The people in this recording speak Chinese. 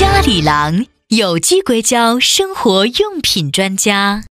家里郎有机硅胶生活用品专家。